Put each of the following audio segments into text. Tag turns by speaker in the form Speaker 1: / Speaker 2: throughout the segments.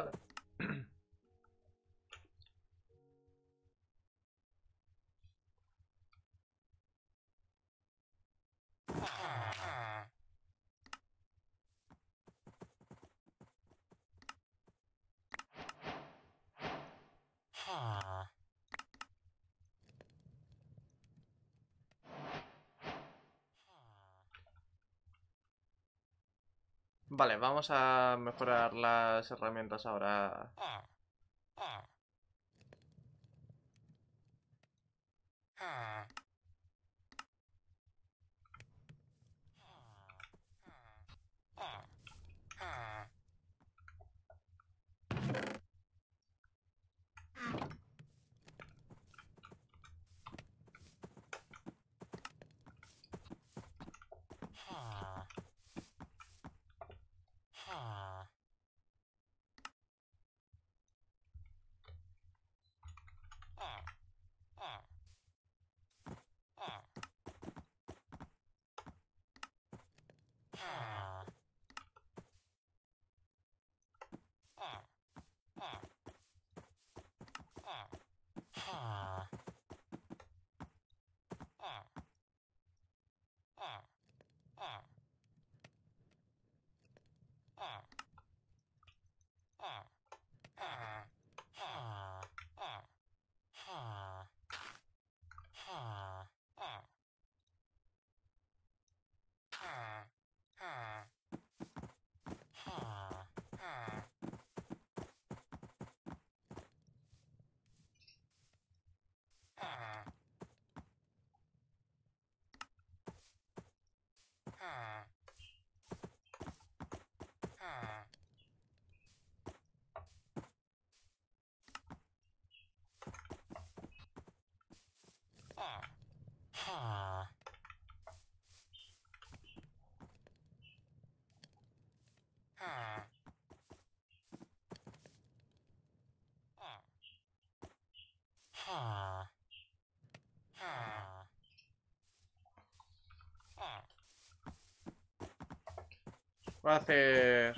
Speaker 1: Vale. Vale, vamos a mejorar las herramientas ahora. Ah. Voy a hacer...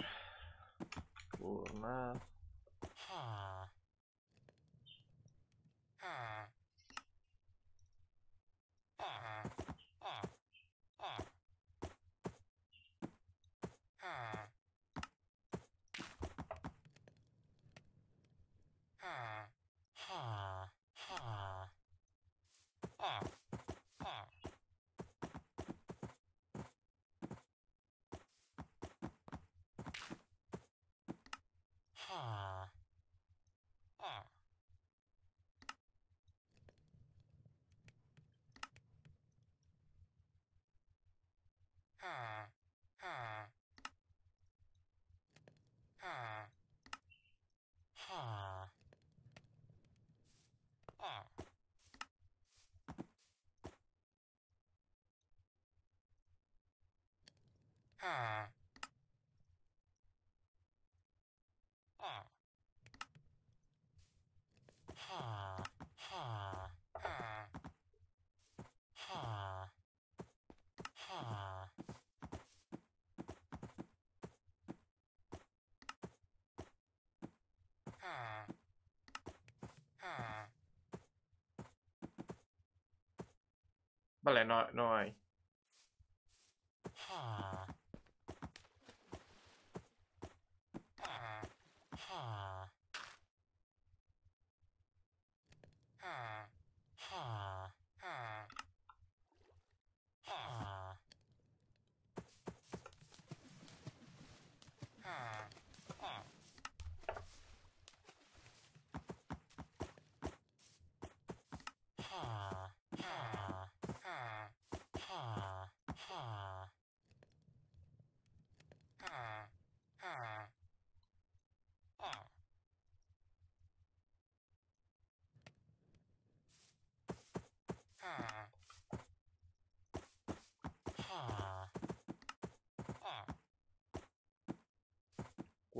Speaker 1: Ah. Ah. Ha. Ha. Ha. Ha. Ha. Ha. Ha. Vale, no, no hay.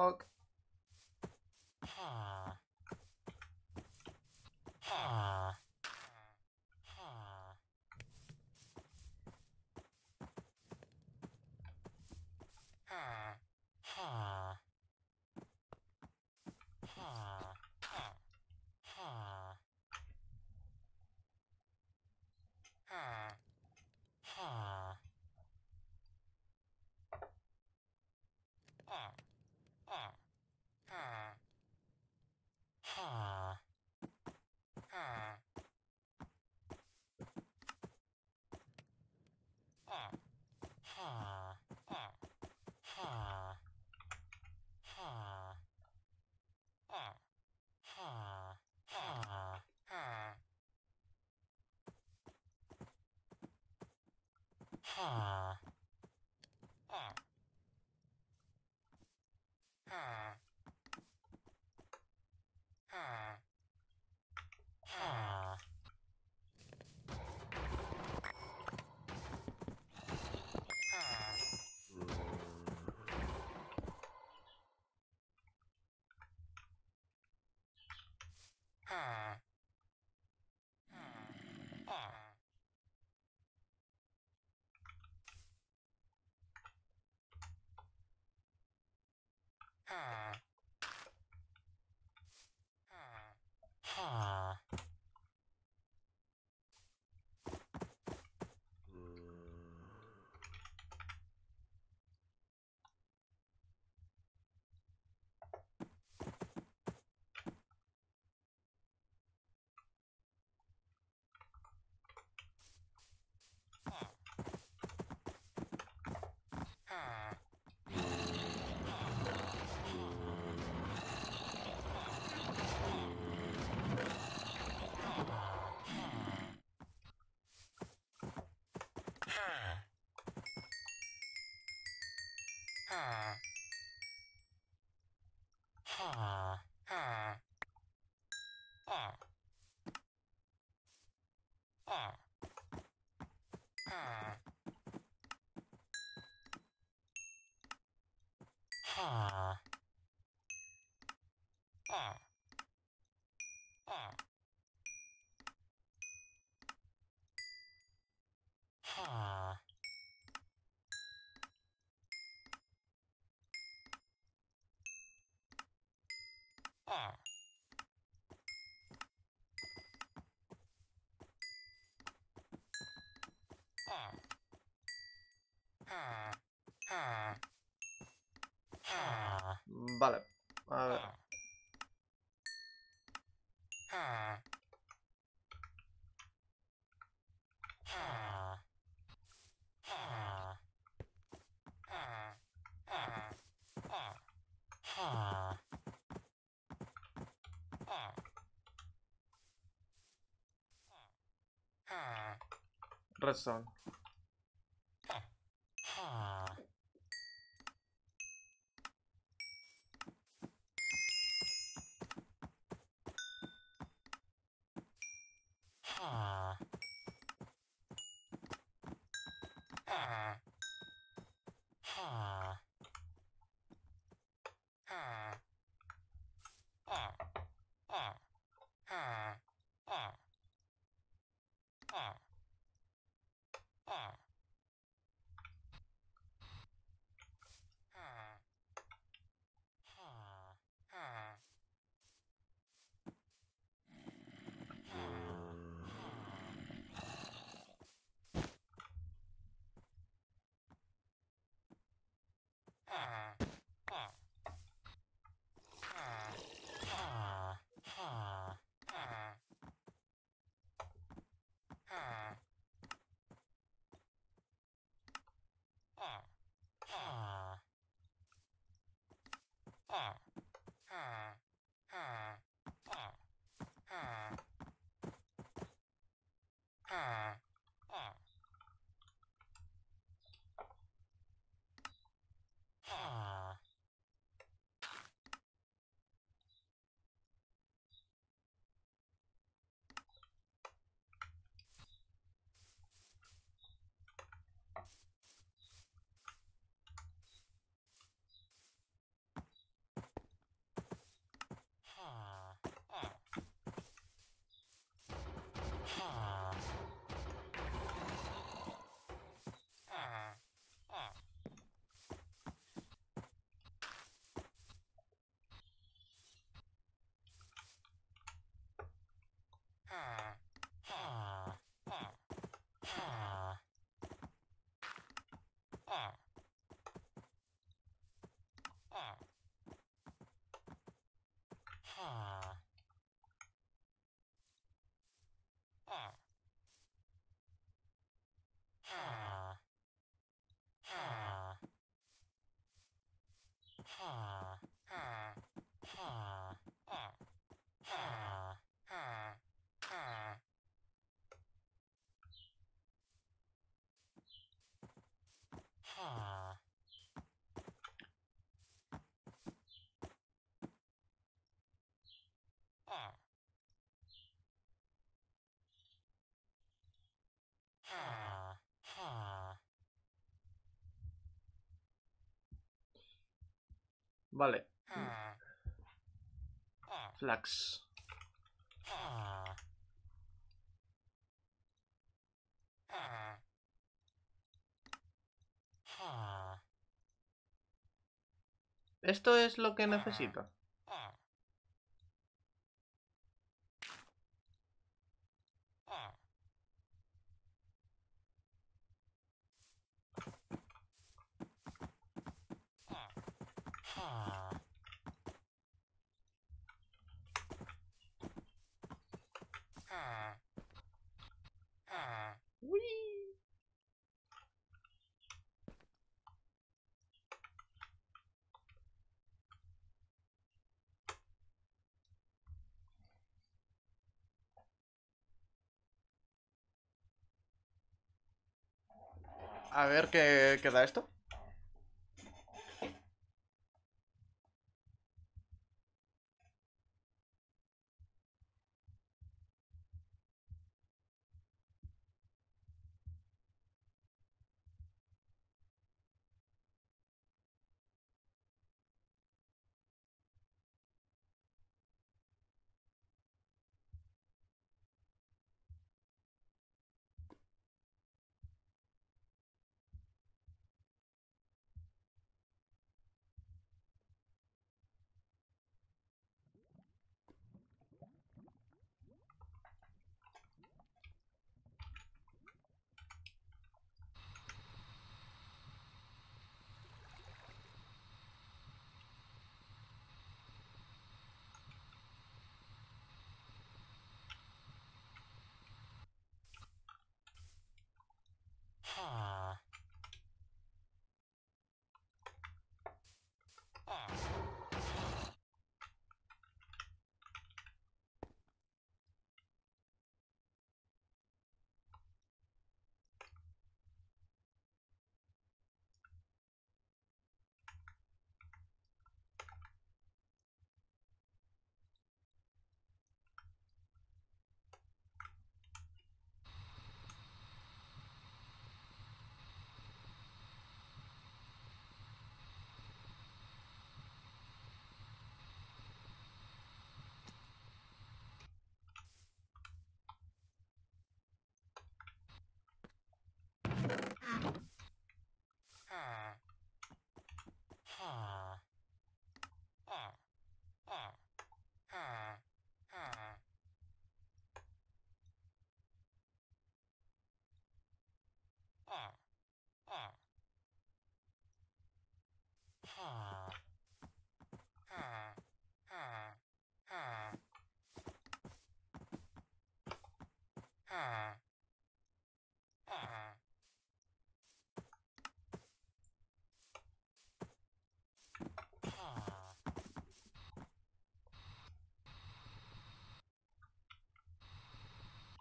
Speaker 1: dog Ah. Ah. Vale. A ver. Redstone. Vale. Flax. Esto es lo que necesito. A ver qué queda esto.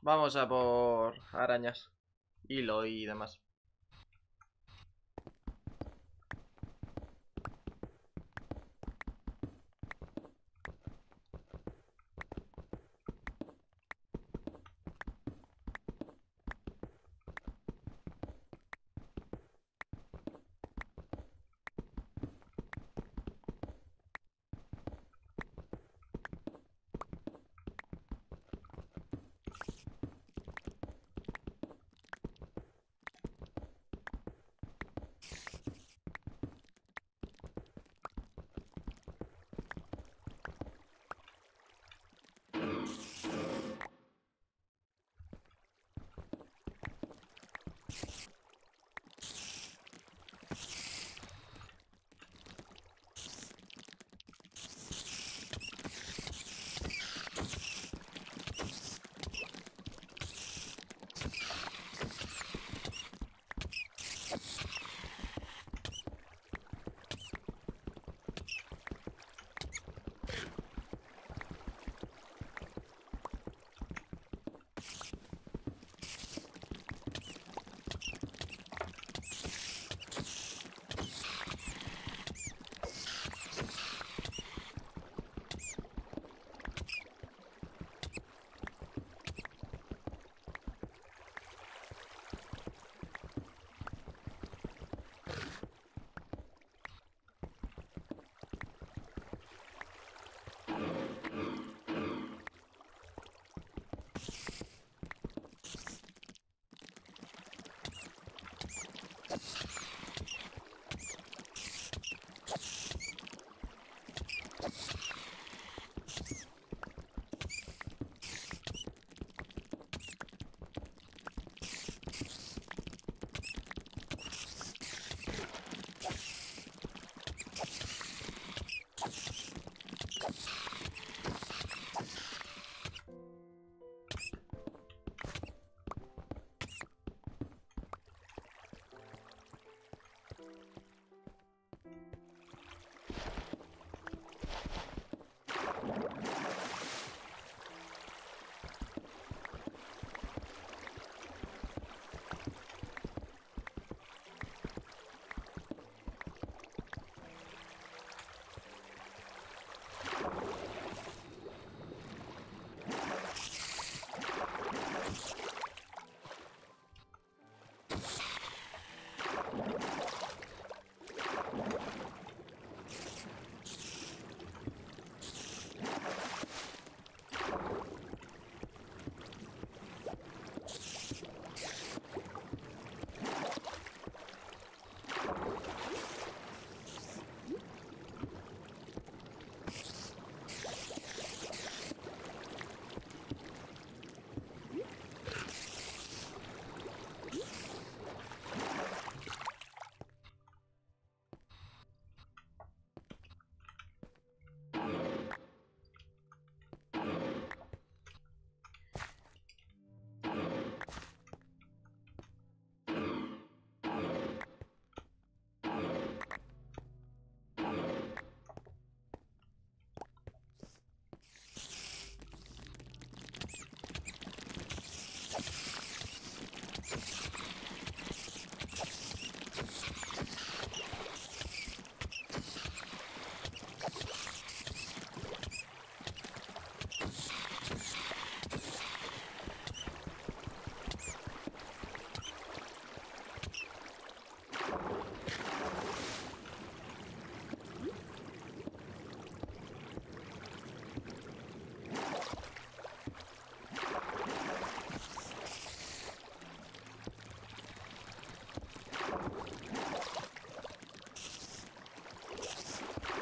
Speaker 1: Vamos a por arañas, hilo y demás.